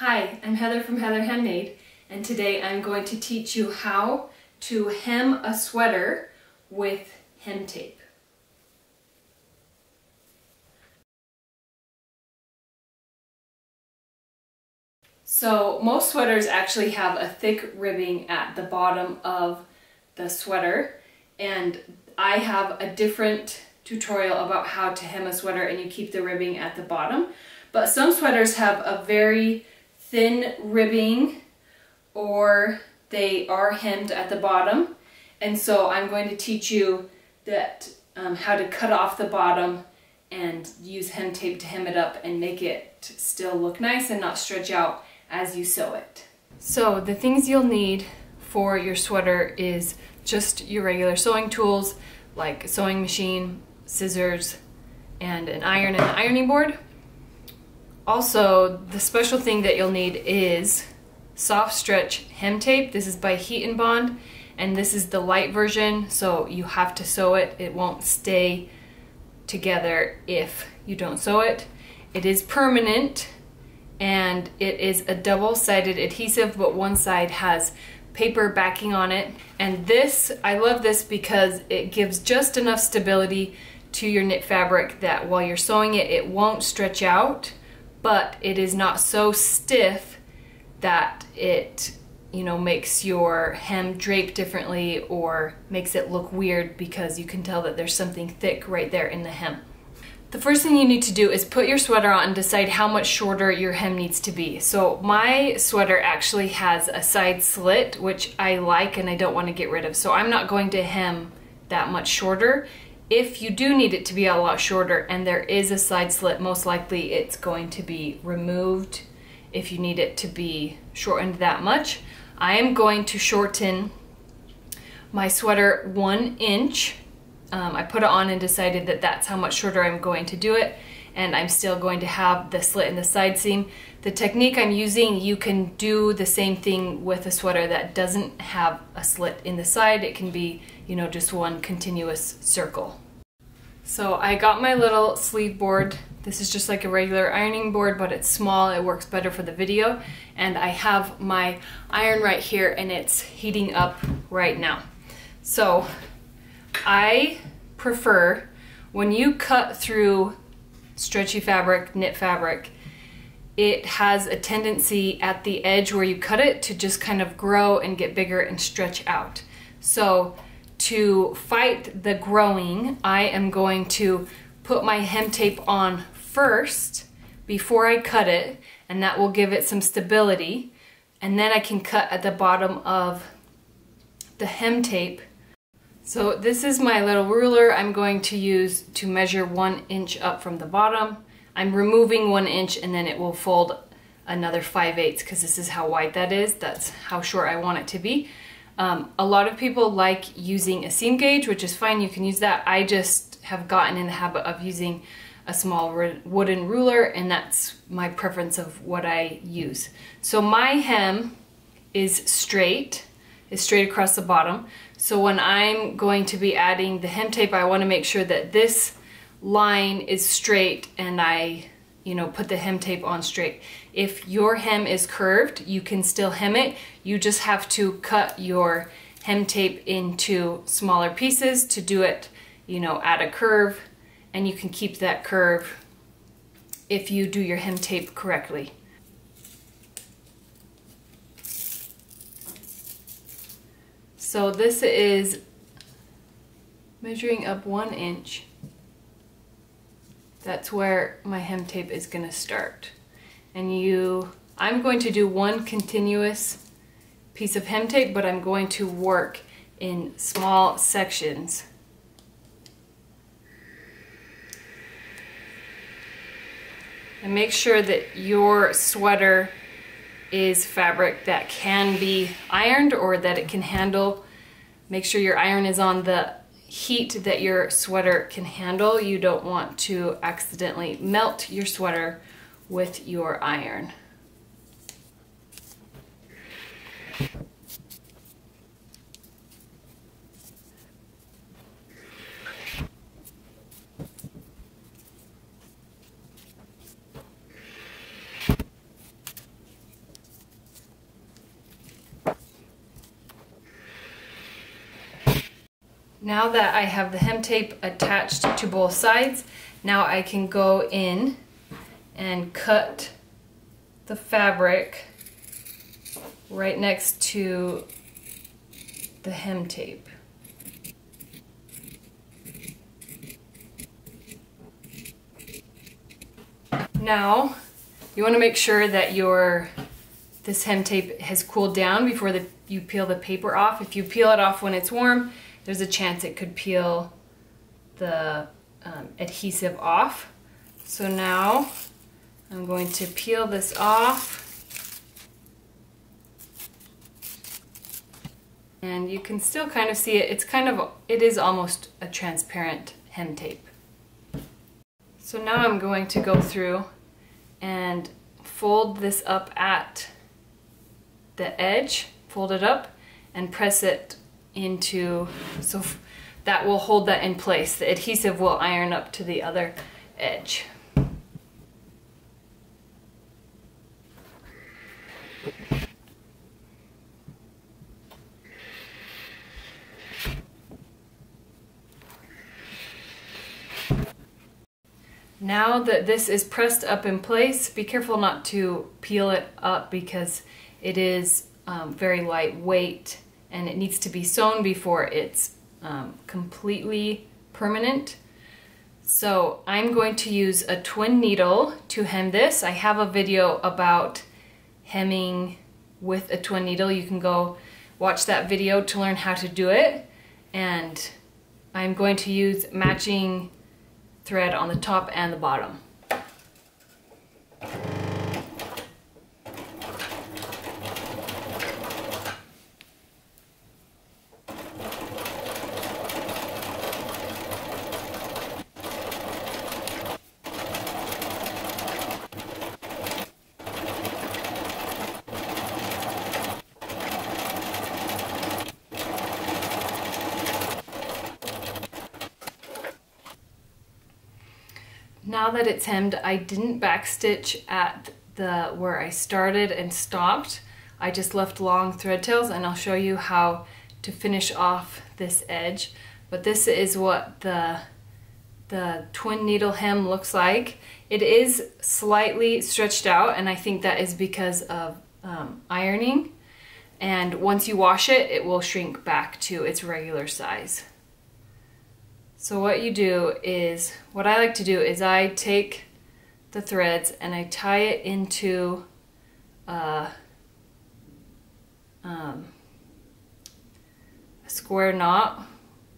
Hi, I'm Heather from Heather Handmade and today I'm going to teach you how to hem a sweater with hem tape. So most sweaters actually have a thick ribbing at the bottom of the sweater and I have a different tutorial about how to hem a sweater and you keep the ribbing at the bottom. But some sweaters have a very thin ribbing or they are hemmed at the bottom. And so I'm going to teach you that um, how to cut off the bottom and use hem tape to hem it up and make it still look nice and not stretch out as you sew it. So the things you'll need for your sweater is just your regular sewing tools like sewing machine, scissors, and an iron and an ironing board. Also, the special thing that you'll need is soft stretch hem tape. This is by Heat and Bond and this is the light version so you have to sew it. It won't stay together if you don't sew it. It is permanent and it is a double-sided adhesive but one side has paper backing on it and this I love this because it gives just enough stability to your knit fabric that while you're sewing it it won't stretch out but it is not so stiff that it you know makes your hem drape differently or makes it look weird because you can tell that there's something thick right there in the hem. The first thing you need to do is put your sweater on and decide how much shorter your hem needs to be. So my sweater actually has a side slit, which I like and I don't want to get rid of. So I'm not going to hem that much shorter. If you do need it to be a lot shorter and there is a side slit, most likely it's going to be removed if you need it to be shortened that much. I am going to shorten my sweater one inch. Um, I put it on and decided that that's how much shorter I'm going to do it and I'm still going to have the slit in the side seam. The technique I'm using, you can do the same thing with a sweater that doesn't have a slit in the side. It can be, you know, just one continuous circle. So I got my little sleeve board. This is just like a regular ironing board, but it's small. It works better for the video. And I have my iron right here and it's heating up right now. So I prefer when you cut through stretchy fabric, knit fabric, it has a tendency at the edge where you cut it to just kind of grow and get bigger and stretch out. So to fight the growing, I am going to put my hem tape on first before I cut it, and that will give it some stability. And then I can cut at the bottom of the hem tape. So this is my little ruler I'm going to use to measure one inch up from the bottom. I'm removing one inch and then it will fold another 5 eighths because this is how wide that is. That's how short I want it to be. Um, a lot of people like using a seam gauge, which is fine, you can use that. I just have gotten in the habit of using a small wooden ruler and that's my preference of what I use. So my hem is straight, is straight across the bottom. So when I'm going to be adding the hem tape, I wanna make sure that this line is straight and I you know, put the hem tape on straight. If your hem is curved, you can still hem it. You just have to cut your hem tape into smaller pieces to do it, you know, at a curve. And you can keep that curve if you do your hem tape correctly. So this is measuring up one inch that's where my hem tape is going to start. And you, I'm going to do one continuous piece of hem tape, but I'm going to work in small sections. And make sure that your sweater is fabric that can be ironed or that it can handle. Make sure your iron is on the heat that your sweater can handle. You don't want to accidentally melt your sweater with your iron. Now that I have the hem tape attached to both sides, now I can go in and cut the fabric right next to the hem tape. Now, you want to make sure that your this hem tape has cooled down before the, you peel the paper off. If you peel it off when it's warm, there's a chance it could peel the um, adhesive off. So now I'm going to peel this off. And you can still kind of see it. It's kind of, it is almost a transparent hem tape. So now I'm going to go through and fold this up at the edge, fold it up and press it into, so that will hold that in place. The adhesive will iron up to the other edge. Now that this is pressed up in place, be careful not to peel it up because it is um, very lightweight and it needs to be sewn before it's um, completely permanent. So I'm going to use a twin needle to hem this. I have a video about hemming with a twin needle. You can go watch that video to learn how to do it. And I'm going to use matching thread on the top and the bottom. Now that it's hemmed, I didn't backstitch at the where I started and stopped. I just left long thread tails and I'll show you how to finish off this edge. But this is what the, the twin needle hem looks like. It is slightly stretched out and I think that is because of um, ironing. And once you wash it, it will shrink back to its regular size. So what you do is, what I like to do is I take the threads and I tie it into uh, um, a square knot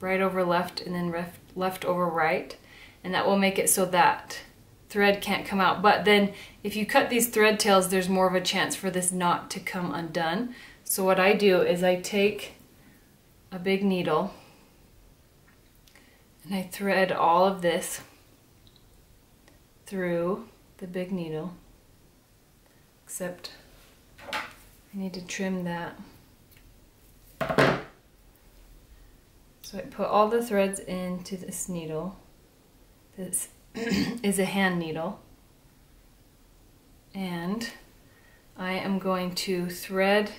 right over left and then left, left over right. And that will make it so that thread can't come out. But then if you cut these thread tails there's more of a chance for this knot to come undone. So what I do is I take a big needle and I thread all of this through the big needle, except I need to trim that. So I put all the threads into this needle. This is a hand needle. And I am going to thread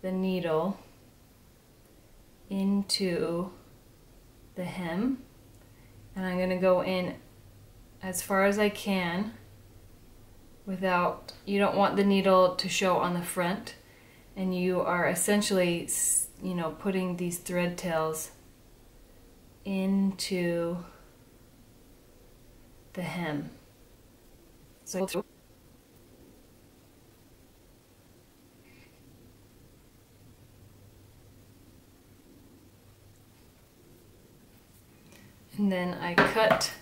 the needle into the hem and I'm going to go in as far as I can without, you don't want the needle to show on the front and you are essentially, you know, putting these thread tails into the hem. So and then I cut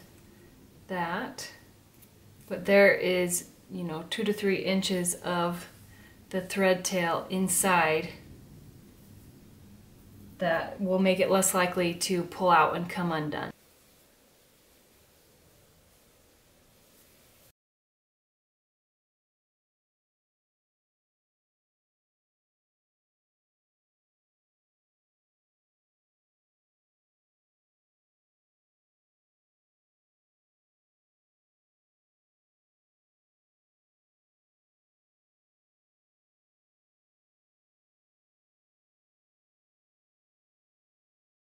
that but there is you know two to three inches of the thread tail inside that will make it less likely to pull out and come undone.